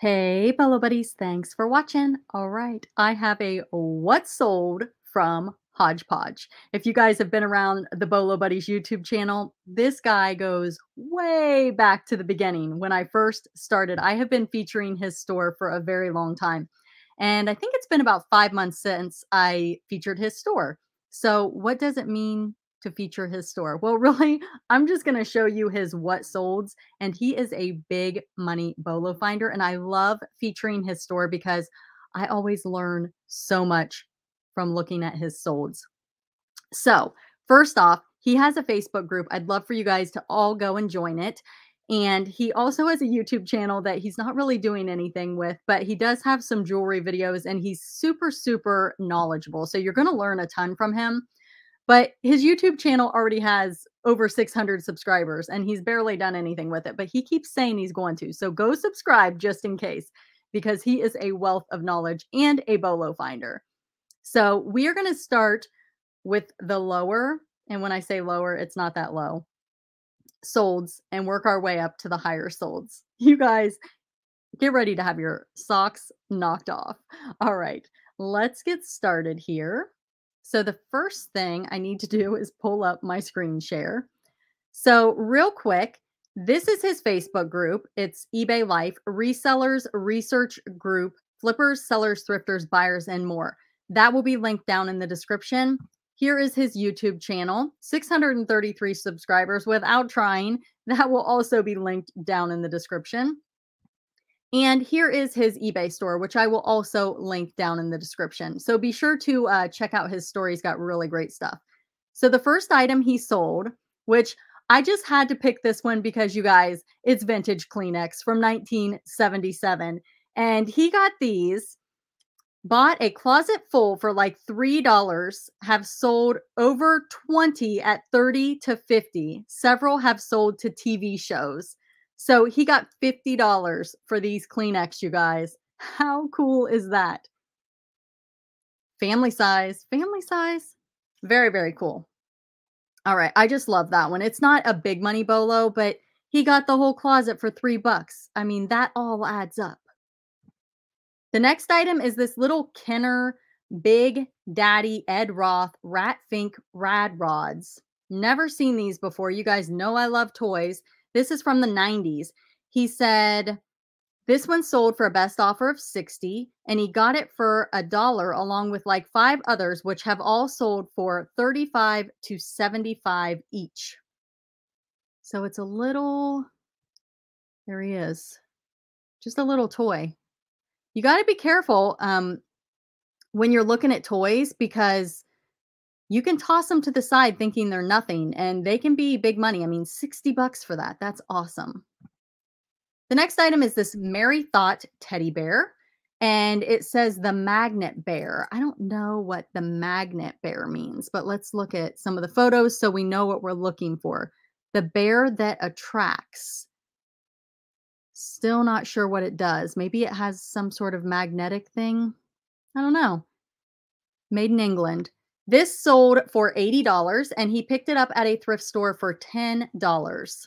Hey, Bolo Buddies, thanks for watching. All right, I have a What Sold from Hodgepodge. If you guys have been around the Bolo Buddies YouTube channel, this guy goes way back to the beginning when I first started. I have been featuring his store for a very long time. And I think it's been about five months since I featured his store. So, what does it mean to feature his store? Well, really, I'm just going to show you his what solds. And he is a big money bolo finder. And I love featuring his store because I always learn so much from looking at his solds. So, first off, he has a Facebook group. I'd love for you guys to all go and join it. And he also has a YouTube channel that he's not really doing anything with, but he does have some jewelry videos and he's super, super knowledgeable. So you're going to learn a ton from him. But his YouTube channel already has over 600 subscribers and he's barely done anything with it, but he keeps saying he's going to. So go subscribe just in case because he is a wealth of knowledge and a bolo finder. So we are going to start with the lower. And when I say lower, it's not that low solds and work our way up to the higher solds. You guys get ready to have your socks knocked off. All right, let's get started here. So the first thing I need to do is pull up my screen share. So real quick, this is his Facebook group. It's eBay Life, Resellers Research Group, Flippers, Sellers, Thrifters, Buyers, and more. That will be linked down in the description. Here is his YouTube channel, 633 subscribers without trying. That will also be linked down in the description. And here is his eBay store, which I will also link down in the description. So be sure to uh, check out his store. He's got really great stuff. So the first item he sold, which I just had to pick this one because you guys, it's vintage Kleenex from 1977. And he got these bought a closet full for like $3, have sold over 20 at 30 to 50. Several have sold to TV shows. So he got $50 for these Kleenex, you guys. How cool is that? Family size, family size. Very, very cool. All right. I just love that one. It's not a big money bolo, but he got the whole closet for three bucks. I mean, that all adds up. The next item is this little Kenner Big Daddy Ed Roth Rat Fink Rad Rods. Never seen these before. You guys know I love toys. This is from the 90s. He said this one sold for a best offer of 60 and he got it for a dollar along with like five others which have all sold for 35 to 75 each. So it's a little there he is. Just a little toy you got to be careful um, when you're looking at toys because you can toss them to the side thinking they're nothing and they can be big money. I mean, 60 bucks for that. That's awesome. The next item is this Merrythought teddy bear and it says the magnet bear. I don't know what the magnet bear means, but let's look at some of the photos so we know what we're looking for. The bear that attracts. Still not sure what it does. Maybe it has some sort of magnetic thing. I don't know. Made in England. This sold for $80 and he picked it up at a thrift store for $10.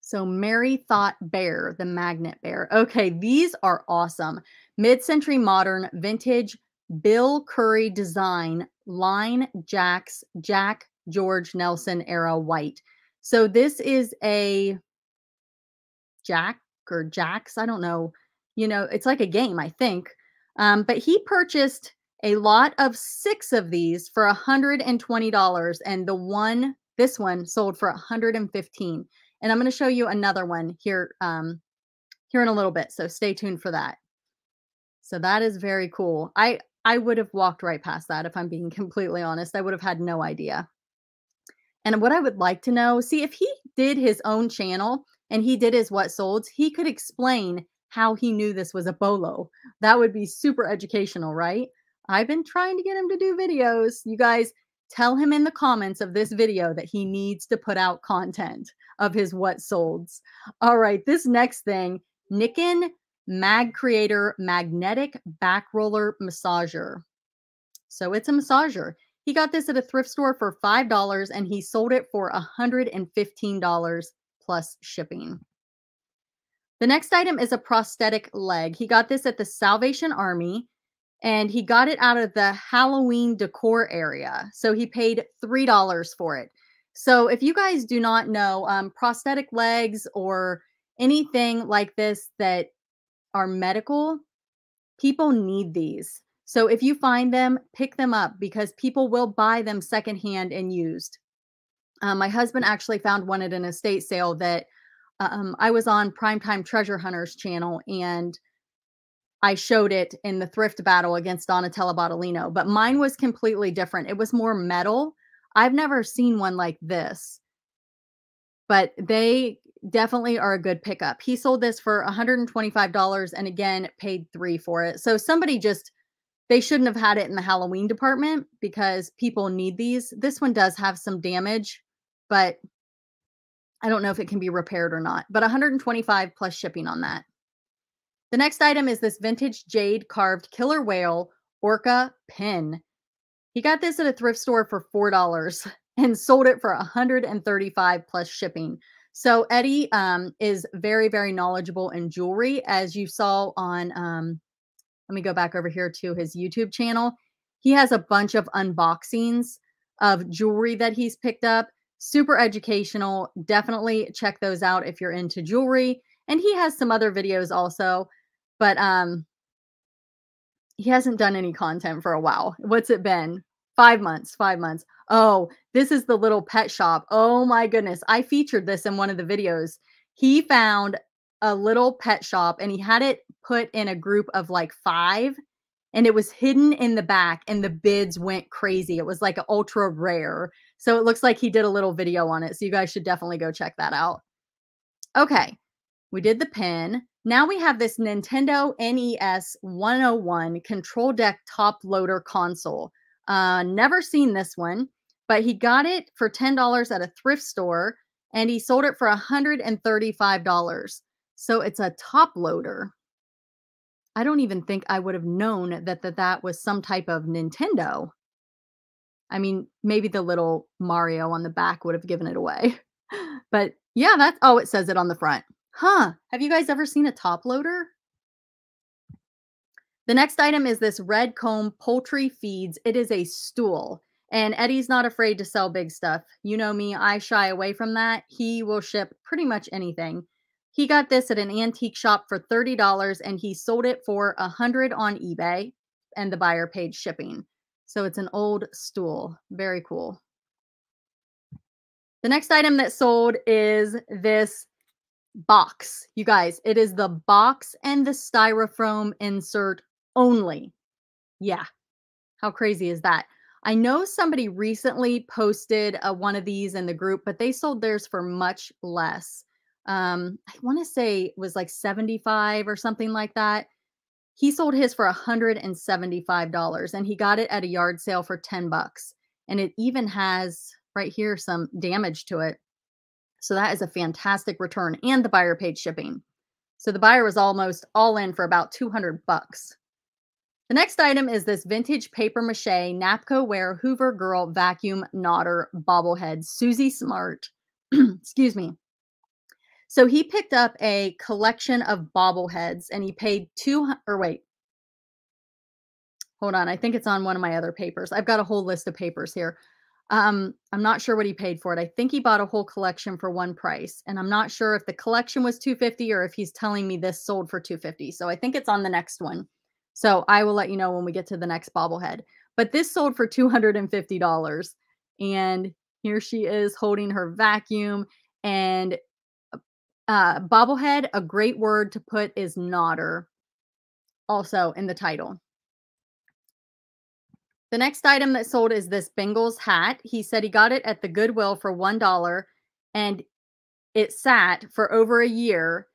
So Mary Thought Bear, the magnet bear. Okay, these are awesome. Mid-century modern vintage Bill Curry design line jacks Jack George Nelson era white. So this is a Jack or Jacks. I don't know. You know, it's like a game, I think. Um, but he purchased a lot of six of these for $120. And the one, this one sold for 115 And I'm going to show you another one here, um, here in a little bit. So stay tuned for that. So that is very cool. I, I would have walked right past that if I'm being completely honest. I would have had no idea. And what I would like to know, see if he did his own channel and he did his what solds, he could explain how he knew this was a bolo. That would be super educational, right? I've been trying to get him to do videos. You guys tell him in the comments of this video that he needs to put out content of his what solds. All right, this next thing, Nikken Mag Creator Magnetic Back Roller Massager. So it's a massager. He got this at a thrift store for $5 and he sold it for $115 plus shipping. The next item is a prosthetic leg. He got this at the Salvation Army and he got it out of the Halloween decor area. So he paid $3 for it. So if you guys do not know, um, prosthetic legs or anything like this that are medical, people need these. So if you find them, pick them up because people will buy them secondhand and used. Um, my husband actually found one at an estate sale that um, I was on Primetime Treasure Hunters channel and I showed it in the thrift battle against Donatella Bottolino, but mine was completely different. It was more metal. I've never seen one like this, but they definitely are a good pickup. He sold this for $125 and again paid three for it. So somebody just they shouldn't have had it in the Halloween department because people need these. This one does have some damage, but I don't know if it can be repaired or not. But 125 plus shipping on that. The next item is this vintage jade carved killer whale orca pin. He got this at a thrift store for $4 and sold it for 135 plus shipping. So Eddie um, is very, very knowledgeable in jewelry, as you saw on. Um, let me go back over here to his YouTube channel. He has a bunch of unboxings of jewelry that he's picked up. Super educational. Definitely check those out if you're into jewelry. And he has some other videos also, but um, he hasn't done any content for a while. What's it been? Five months, five months. Oh, this is the little pet shop. Oh my goodness. I featured this in one of the videos. He found a little pet shop and he had it put in a group of like five and it was hidden in the back and the bids went crazy. It was like an ultra rare. So it looks like he did a little video on it. So you guys should definitely go check that out. Okay. We did the pin. Now we have this Nintendo NES 101 control deck top loader console. Uh, never seen this one, but he got it for $10 at a thrift store and he sold it for $135. So it's a top loader. I don't even think I would have known that that, that was some type of Nintendo. I mean, maybe the little Mario on the back would have given it away. But yeah, that's oh, it says it on the front. Huh. Have you guys ever seen a top loader? The next item is this red comb poultry feeds. It is a stool. And Eddie's not afraid to sell big stuff. You know me, I shy away from that. He will ship pretty much anything. He got this at an antique shop for $30 and he sold it for 100 on eBay and the buyer paid shipping. So it's an old stool. Very cool. The next item that sold is this box. You guys, it is the box and the styrofoam insert only. Yeah. How crazy is that? I know somebody recently posted uh, one of these in the group, but they sold theirs for much less. Um, I want to say it was like 75 or something like that. He sold his for $175 and he got it at a yard sale for 10 bucks. And it even has right here some damage to it. So that is a fantastic return and the buyer paid shipping. So the buyer was almost all in for about 200 bucks. The next item is this vintage paper mache Napco Ware Hoover Girl Vacuum Nodder Bobblehead Susie Smart. Excuse me. So he picked up a collection of bobbleheads and he paid two or wait. Hold on, I think it's on one of my other papers. I've got a whole list of papers here. Um, I'm not sure what he paid for it. I think he bought a whole collection for one price, and I'm not sure if the collection was 250 or if he's telling me this sold for 250. So I think it's on the next one. So I will let you know when we get to the next bobblehead. But this sold for $250. And here she is holding her vacuum. And uh, bobblehead, a great word to put is nodder, also in the title. The next item that sold is this Bengals hat. He said he got it at the Goodwill for $1 and it sat for over a year.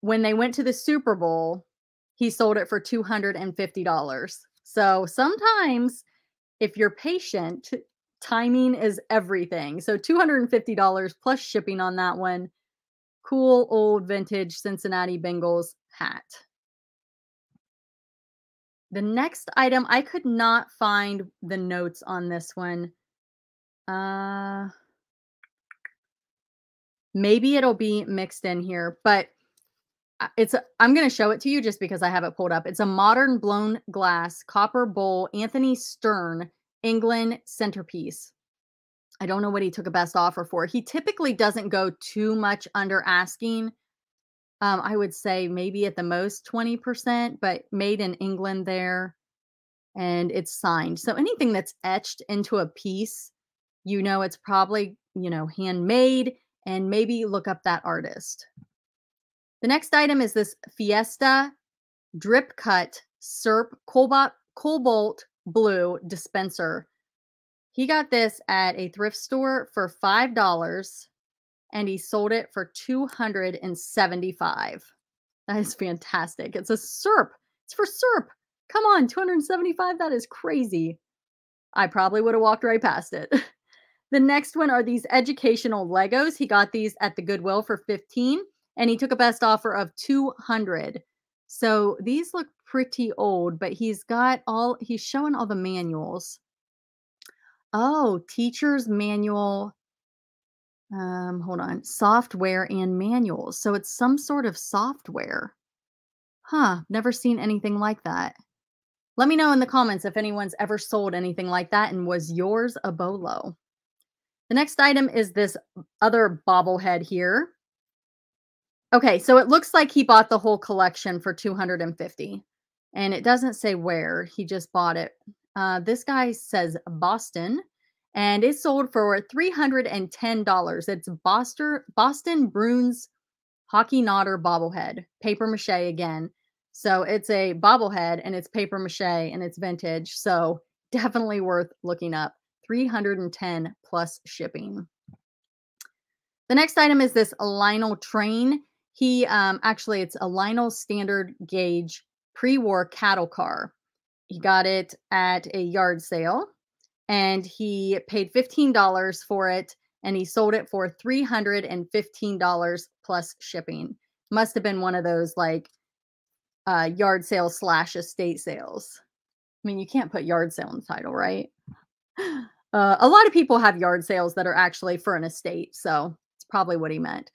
When they went to the Super Bowl, he sold it for $250. So sometimes if you're patient, timing is everything. So $250 plus shipping on that one. Cool old vintage Cincinnati Bengals hat. The next item, I could not find the notes on this one. Uh, maybe it'll be mixed in here, but Uh, it's a, I'm going to show it to you just because I have it pulled up. It's a modern blown glass copper bowl Anthony Stern England centerpiece. I don't know what he took a best offer for. He typically doesn't go too much under asking. Um, I would say maybe at the most 20%, but made in England there and it's signed. So anything that's etched into a piece, you know it's probably, you know, handmade and maybe look up that artist. The next item is this Fiesta Drip Cut SERP Cobalt, Cobalt Blue dispenser. He got this at a thrift store for $5 and he sold it for 275. That is fantastic. It's a SERP. It's for SERP. Come on, 275? That is crazy. I probably would have walked right past it. the next one are these educational Legos. He got these at the Goodwill for 15 and he took a best offer of 200. So these look pretty old, but he's got all he's showing all the manuals. Oh, teacher's manual um hold on, software and manuals. So it's some sort of software. Huh, never seen anything like that. Let me know in the comments if anyone's ever sold anything like that and was yours a bolo. The next item is this other bobblehead here. Okay, so it looks like he bought the whole collection for 250 and it doesn't say where. He just bought it. Uh, this guy says Boston and it sold for $310. It's Boston Boston Bruins hockey nodder bobblehead, paper mache again. So it's a bobblehead and it's paper mache and it's vintage. So definitely worth looking up. 310 plus shipping. The next item is this Lionel train. He um, actually, it's a Lionel standard gauge pre war cattle car. He got it at a yard sale and he paid $15 for it and he sold it for $315 plus shipping. Must have been one of those like uh, yard sale slash estate sales. I mean, you can't put yard sale in the title, right? Uh, a lot of people have yard sales that are actually for an estate. So it's probably what he meant.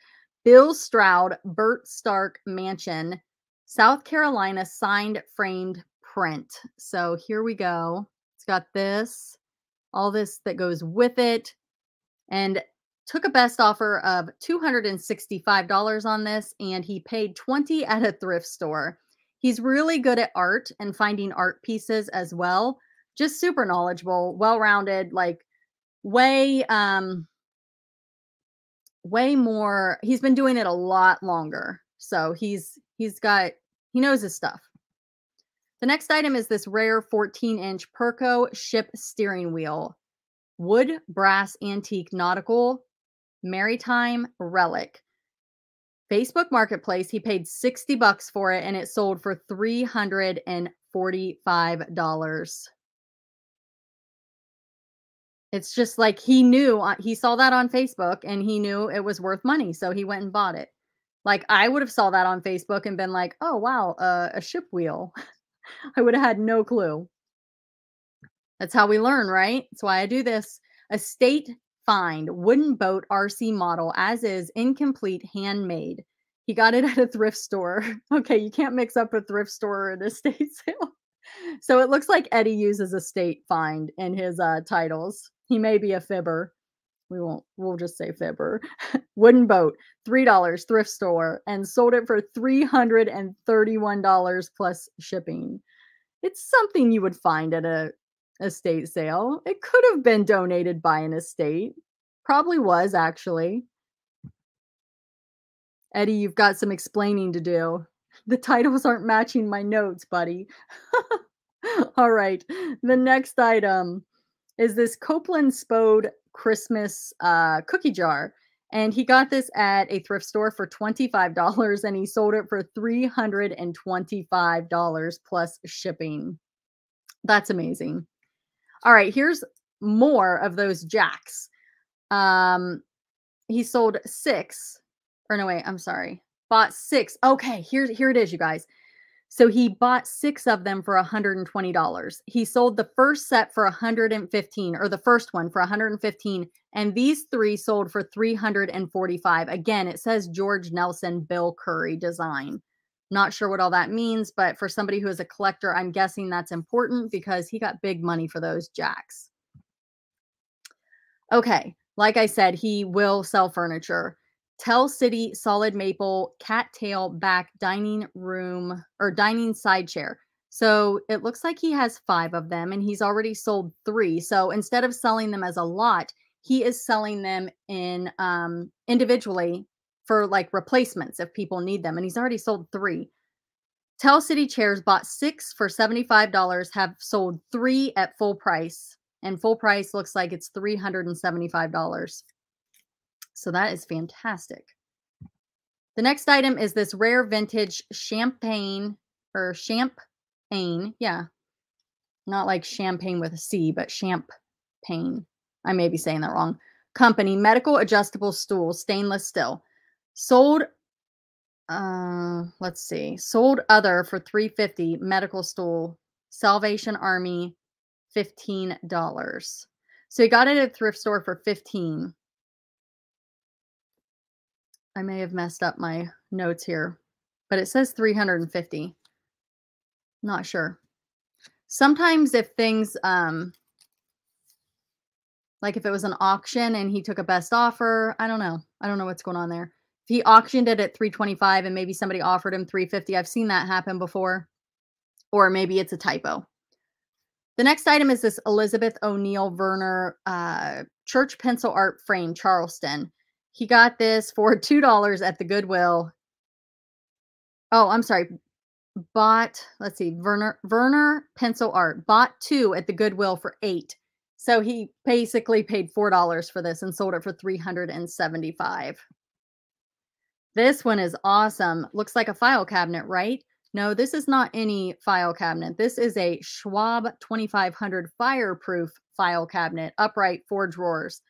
Bill Stroud, Burt Stark Mansion, South Carolina signed framed print. So here we go. It's got this, all this that goes with it, and took a best offer of $265 on this, and he paid 20 at a thrift store. He's really good at art and finding art pieces as well. Just super knowledgeable, well-rounded, like way um way more he's been doing it a lot longer so he's he's got he knows his stuff the next item is this rare 14 inch Perko ship steering wheel wood brass antique nautical maritime relic facebook marketplace he paid 60 bucks for it and it sold for 345 dollars it's just like he knew uh, he saw that on Facebook and he knew it was worth money, so he went and bought it. Like I would have saw that on Facebook and been like, "Oh wow, uh, a ship wheel." I would have had no clue. That's how we learn, right? That's why I do this. A state find wooden boat RC model as is incomplete handmade. He got it at a thrift store. Okay, you can't mix up a thrift store and estate sale. So it looks like Eddie uses a state find in his uh, titles. He may be a fibber. We won't, we'll just say fibber. Wooden boat, $3 thrift store, and sold it for $331 plus shipping. It's something you would find at a estate sale. It could have been donated by an estate. Probably was, actually. Eddie, you've got some explaining to do. The titles aren't matching my notes, buddy. All right. The next item is this Copeland Spode Christmas uh, cookie jar. And he got this at a thrift store for $25 and he sold it for $325 plus shipping. That's amazing. All right, here's more of those jacks. Um, he sold six, or no, wait, I'm sorry, bought six. Okay, here, here it is, you guys. So he bought six of them for $120. He sold the first set for 115 or the first one for 115 and these three sold for 345. Again, it says George Nelson Bill Curry design. Not sure what all that means, but for somebody who is a collector, I'm guessing that's important because he got big money for those jacks. Okay, like I said, he will sell furniture. Tell City solid maple cattail back dining room or dining side chair. So it looks like he has five of them and he's already sold three. So instead of selling them as a lot, he is selling them in um, individually for like replacements if people need them. And he's already sold three. Tell City Chairs bought six for $75, have sold three at full price. And full price looks like it's $375. So that is fantastic. The next item is this rare vintage champagne or champagne. Yeah. Not like champagne with a C, but champagne. I may be saying that wrong. Company medical adjustable stool, stainless steel. Sold uh let's see. Sold other for 350 medical stool. Salvation Army $15. So he got it at a thrift store for 15. I may have messed up my notes here, but it says 350. Not sure. Sometimes if things um like if it was an auction and he took a best offer, I don't know. I don't know what's going on there. If he auctioned it at 325 and maybe somebody offered him 350, I've seen that happen before. Or maybe it's a typo. The next item is this Elizabeth O'Neill Verner uh, church pencil art frame, Charleston. He got this for $2 at the Goodwill. Oh, I'm sorry. Bought, let's see, Verner, Verner pencil art. Bought two at the Goodwill for eight. So he basically paid $4 for this and sold it for 375. This one is awesome. Looks like a file cabinet, right? No, this is not any file cabinet. This is a Schwab 2500 fireproof file cabinet, upright, four drawers.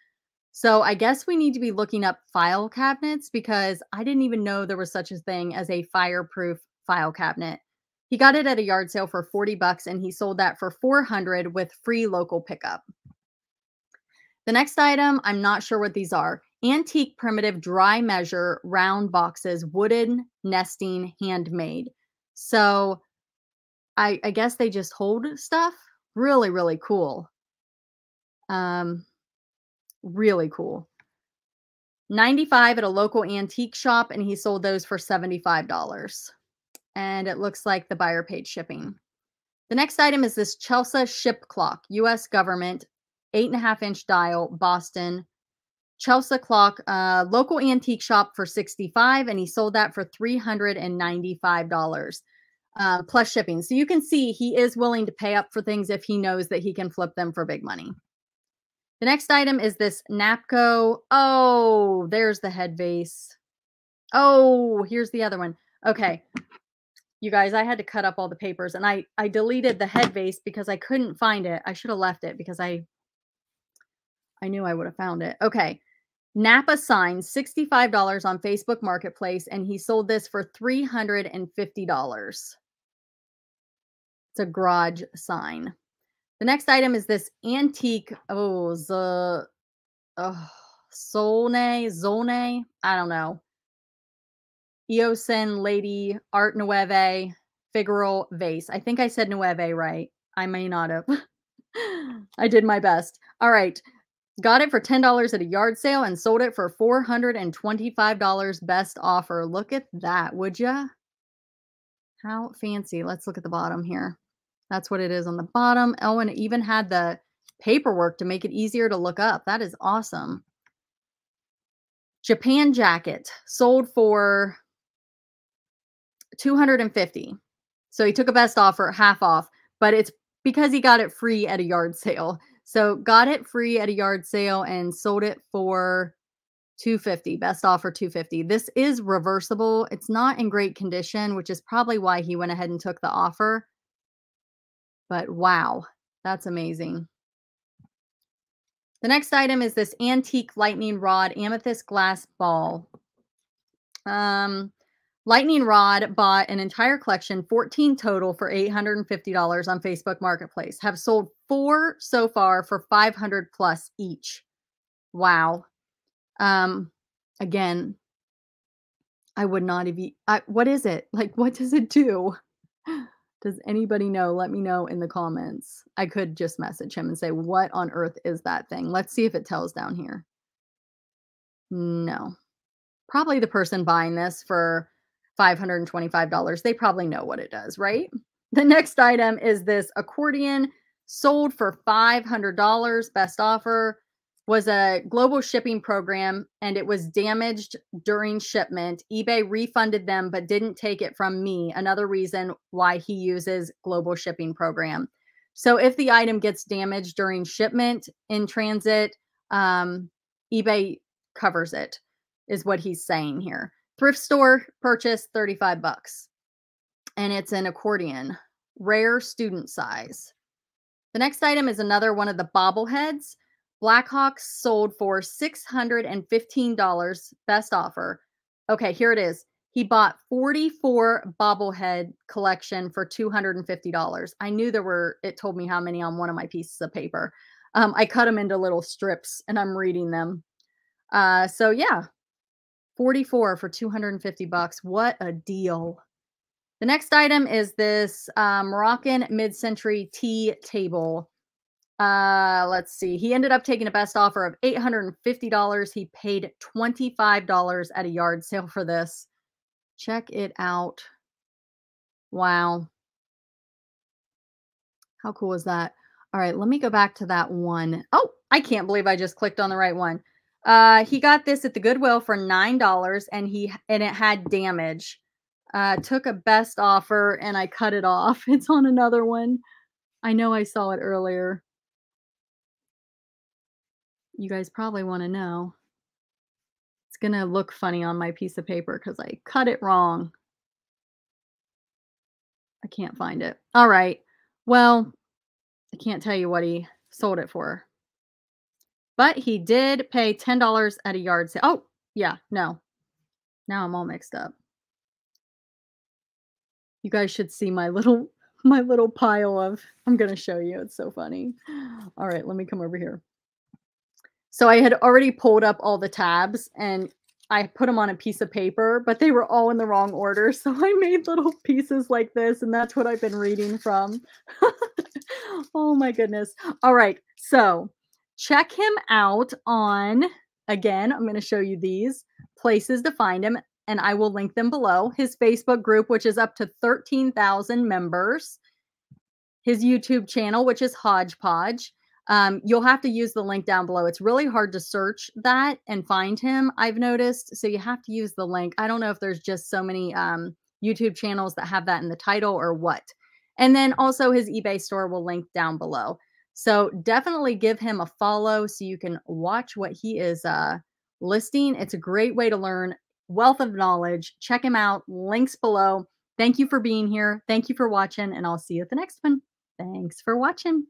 So I guess we need to be looking up file cabinets because I didn't even know there was such a thing as a fireproof file cabinet. He got it at a yard sale for 40 bucks and he sold that for 400 with free local pickup. The next item, I'm not sure what these are. Antique primitive dry measure round boxes, wooden nesting, handmade. So I I guess they just hold stuff. Really, really cool. Um really cool. 95 at a local antique shop and he sold those for $75. And it looks like the buyer paid shipping. The next item is this Chelsea ship clock, US government, eight and a half inch dial, Boston. Chelsea clock, uh, local antique shop for 65 and he sold that for $395 uh, plus shipping. So you can see he is willing to pay up for things if he knows that he can flip them for big money. The next item is this Napco. Oh, there's the head vase. Oh, here's the other one. Okay. You guys, I had to cut up all the papers and I I deleted the head vase because I couldn't find it. I should have left it because I I knew I would have found it. Okay. Napa sign $65 on Facebook Marketplace and he sold this for $350. It's a garage sign. The next item is this antique. Oh, the oh, Zone, Zone. I don't know. Eosin Lady Art Nueve Figural vase. I think I said Nueve right. I may not have. I did my best. All right. Got it for $10 at a yard sale and sold it for $425 best offer. Look at that, would ya? How fancy. Let's look at the bottom here. That's what it is on the bottom. Elwin even had the paperwork to make it easier to look up. That is awesome. Japan jacket sold for 250. So he took a best offer, half off, but it's because he got it free at a yard sale. So got it free at a yard sale and sold it for 250 best offer 250 this is reversible it's not in great condition which is probably why he went ahead and took the offer but wow, that's amazing. The next item is this antique lightning rod amethyst glass ball. Um, lightning rod bought an entire collection, 14 total for $850 on Facebook Marketplace. Have sold four so far for 500 plus each. Wow. Um, again, I would not have e I what is it? Like, what does it do? Does anybody know? Let me know in the comments. I could just message him and say, "What on earth is that thing?" Let's see if it tells down here. No. Probably the person buying this for $525, they probably know what it does, right? The next item is this accordion sold for $500, best offer was a global shipping program and it was damaged during shipment. eBay refunded them but didn't take it from me. Another reason why he uses global shipping program. So if the item gets damaged during shipment in transit, um, eBay covers it, is what he's saying here. Thrift store purchase 35 bucks. And it's an accordion, rare student size. The next item is another one of the bobbleheads. Blackhawks sold for $615, best offer. Okay, here it is. He bought 44 bobblehead collection for $250. I knew there were, it told me how many on one of my pieces of paper. Um, I cut them into little strips and I'm reading them. Uh, so yeah, 44 for 250 bucks. What a deal. The next item is this uh, Moroccan mid-century tea table. Uh, let's see. He ended up taking a best offer of $850. He paid $25 at a yard sale for this. Check it out. Wow. How cool is that? All right, let me go back to that one. Oh, I can't believe I just clicked on the right one. Uh, he got this at the Goodwill for nine dollars, and he and it had damage. Uh, took a best offer and I cut it off. It's on another one. I know I saw it earlier. You guys probably want to know. It's going to look funny on my piece of paper because I cut it wrong. I can't find it. All right. Well, I can't tell you what he sold it for. But he did pay $10 at a yard sale. Oh, yeah, no. Now I'm all mixed up. You guys should see my little my little pile of I'm going to show you. It's so funny. All right, let me come over here. So I had already pulled up all the tabs and I put them on a piece of paper, but they were all in the wrong order. So I made little pieces like this, and that's what I've been reading from. oh my goodness. All right. So check him out on, again, I'm going to show you these places to find him, and I will link them below. His Facebook group, which is up to 13,000 members, his YouTube channel, which is Hodgepodge um, you'll have to use the link down below. It's really hard to search that and find him, I've noticed. So you have to use the link. I don't know if there's just so many um, YouTube channels that have that in the title or what. And then also his eBay store will link down below. So definitely give him a follow so you can watch what he is uh, listing. It's a great way to learn wealth of knowledge. Check him out. Links below. Thank you for being here. Thank you for watching, and I'll see you at the next one. Thanks for watching.